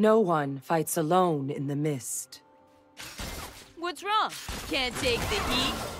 No one fights alone in the mist. What's wrong? Can't take the heat?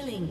Killing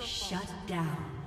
Aced.